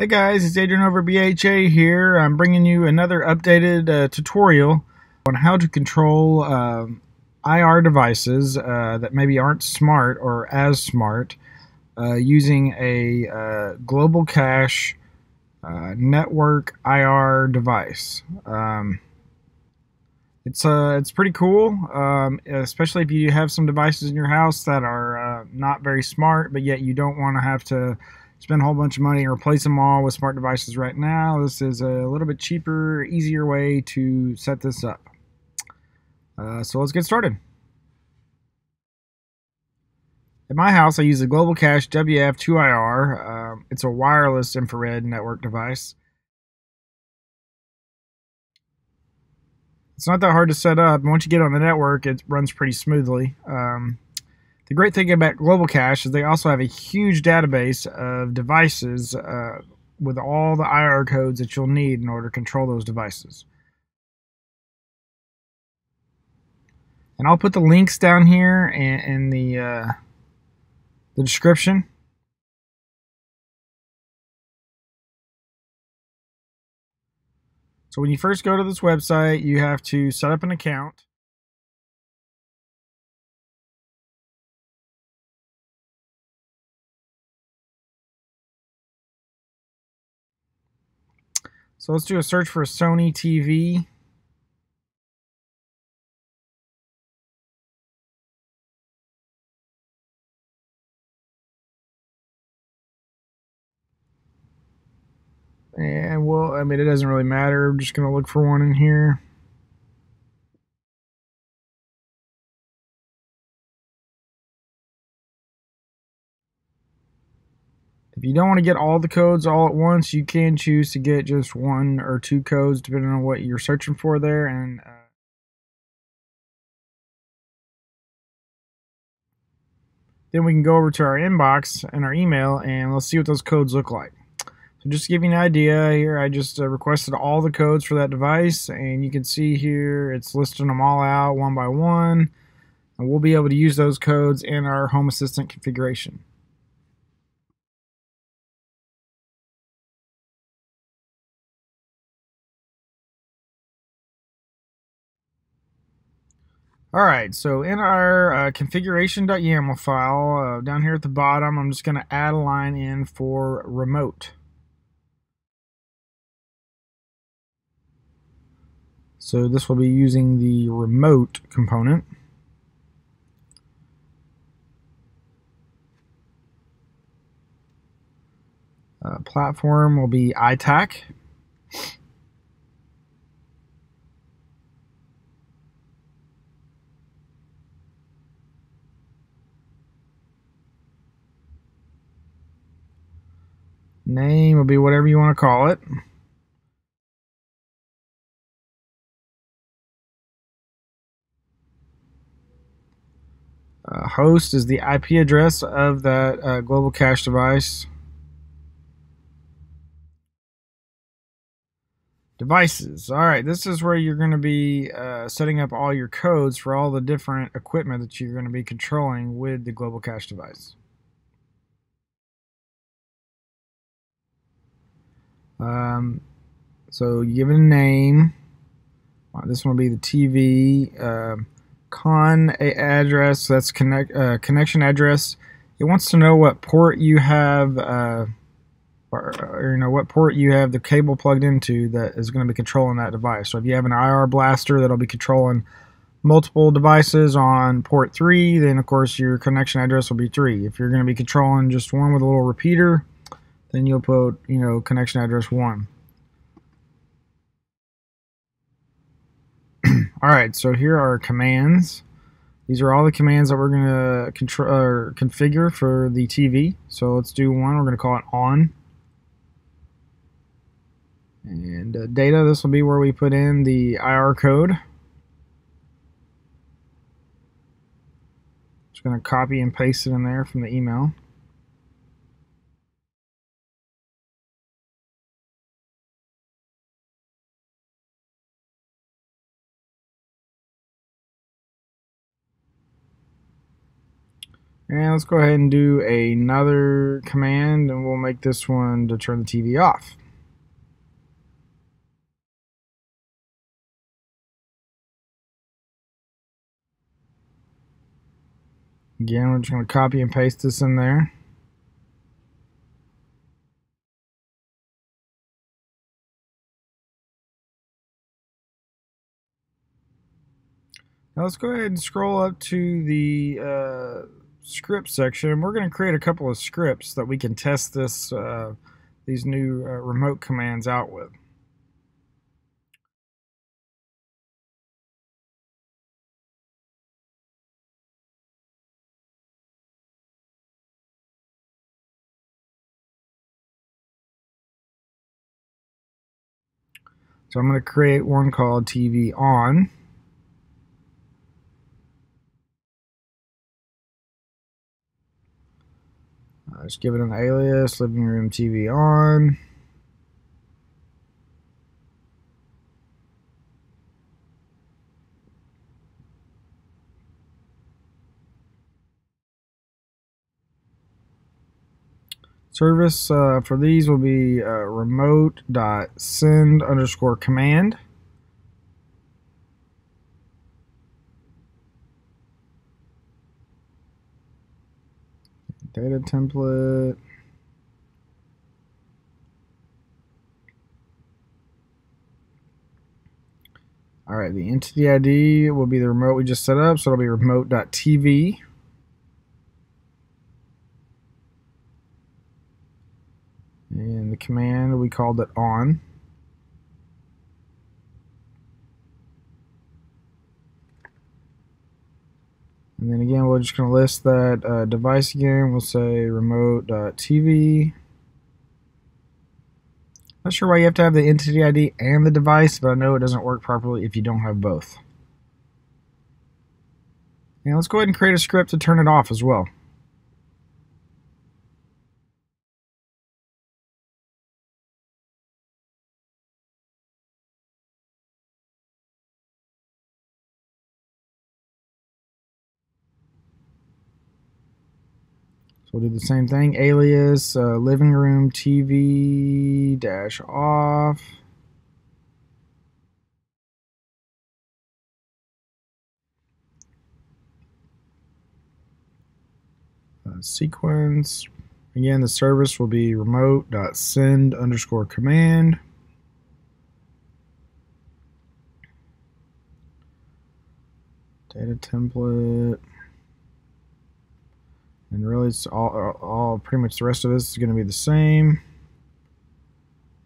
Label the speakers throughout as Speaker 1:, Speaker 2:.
Speaker 1: Hey guys, it's Adrian over BHA here. I'm bringing you another updated uh, tutorial on how to control uh, IR devices uh, that maybe aren't smart or as smart uh, using a uh, global cache uh, network IR device. Um, it's uh, it's pretty cool, um, especially if you have some devices in your house that are not very smart, but yet you don't want to have to spend a whole bunch of money and replace them all with smart devices right now. This is a little bit cheaper, easier way to set this up. Uh, so let's get started. At my house, I use the Global Cache WF2IR. Uh, um, it's a wireless infrared network device. It's not that hard to set up. Once you get on the network, it runs pretty smoothly. Um, the great thing about Global Cache is they also have a huge database of devices uh, with all the IR codes that you'll need in order to control those devices. And I'll put the links down here in, the uh, the description. So when you first go to this website, you have to set up an account. So let's do a search for a Sony TV. And well, I mean, it doesn't really matter. I'm just going to look for one in here. If you don't want to get all the codes all at once, you can choose to get just one or two codes depending on what you're searching for there. And uh, then we can go over to our inbox and our email and let's see what those codes look like. So just to give you an idea here, I just uh, requested all the codes for that device and you can see here it's listing them all out one by one. And we'll be able to use those codes in our Home Assistant configuration. All right, so in our uh, configuration.yaml file, uh, down here at the bottom, I'm just going to add a line in for remote. So this will be using the remote component. Uh, platform will be iTach. Name will be whatever you want to call it. Uh, host is the IP address of that uh, global cache device. Devices. All right, this is where you're going to be uh, setting up all your codes for all the different equipment that you're going to be controlling with the global cache device. Um, so you give it a name. This one will be the TV. Uh, um, con address, that's connect uh, connection address. It wants to know what port you have, uh, or, or, you know what port you have the cable plugged into that is going to be controlling that device. So if you have an IR blaster that'll be controlling multiple devices on port 3, then of course your connection address will be 3. If you're going to be controlling just one with a little repeater, then you'll put, you know, connection address 1. all right, so here are commands. These are all the commands that we're going to configure for the TV. So let's do one. We're going to call it on. And uh, data, this will be where we put in the IR code. Just going to copy and paste it in there from the email. And let's go ahead and do another command and we'll make this one to turn the TV off. Again, we're just going to copy and paste this in there. Now let's go ahead and scroll up to the uh, script section. We're going to create a couple of scripts that we can test this uh, these new uh, remote commands out with. So I'm going to create one called TV on. Just give it an alias, living room TV on. Service uh, for these will be uh, remote dot send underscore command. Data template. All right, the entity ID will be the remote we just set up, so it'll be remote.tv. And the command, we called it on. And then again, we're just going to list that uh, device again. We'll say remote.tv. Not sure why you have to have the entity ID and the device, but I know it doesn't work properly if you don't have both. And let's go ahead and create a script to turn it off as well. So we'll do the same thing. Alias, uh, living room, TV, dash off. Uh, sequence. Again, the service will be remote.send underscore command. Data template. Really, it's all, all pretty much the rest of this is going to be the same.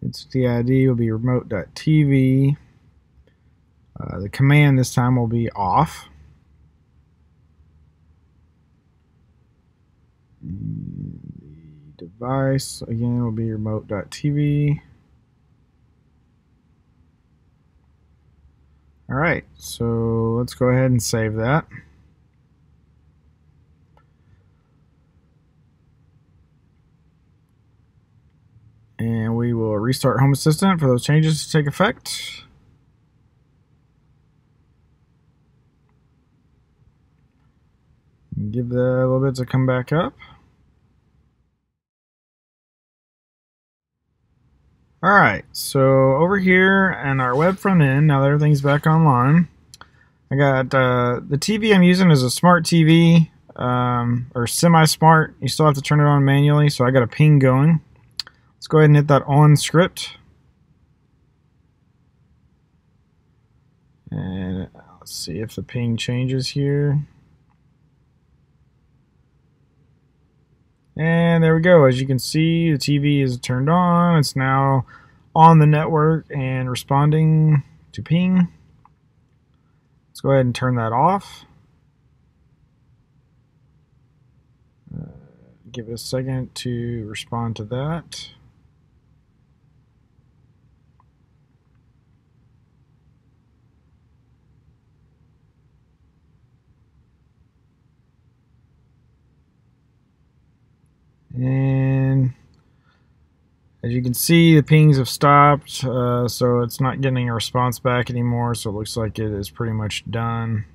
Speaker 1: It's the ID will be remote.tv. Uh, the command this time will be off. The device again will be remote.tv. All right, so let's go ahead and save that. And we will restart Home Assistant for those changes to take effect. Give that a little bit to come back up. Alright, so over here and our web front end, now that everything's back online, I got uh, the TV I'm using is a smart TV um, or semi-smart. You still have to turn it on manually, so I got a ping going. Let's go ahead and hit that on script. And let's see if the ping changes here. And there we go. As you can see, the TV is turned on. It's now on the network and responding to ping. Let's go ahead and turn that off. Uh, give it a second to respond to that. And as you can see, the pings have stopped, uh, so it's not getting a response back anymore, so it looks like it is pretty much done.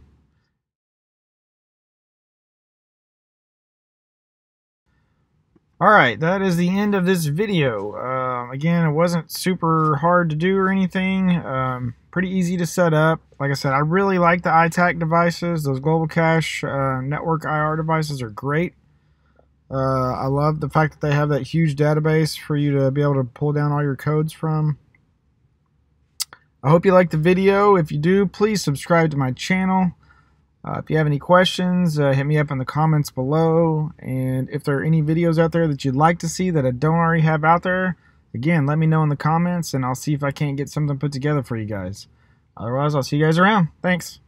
Speaker 1: Alright, that is the end of this video. Uh, again, it wasn't super hard to do or anything. Um, pretty easy to set up. Like I said, I really like the iTach devices. Those Global Cache uh, network IR devices are great. Uh, I love the fact that they have that huge database for you to be able to pull down all your codes from. I hope you liked the video. If you do, please subscribe to my channel. Uh, if you have any questions, uh, hit me up in the comments below. And if there are any videos out there that you'd like to see that I don't already have out there, again, let me know in the comments and I'll see if I can't get something put together for you guys. Otherwise, I'll see you guys around. Thanks.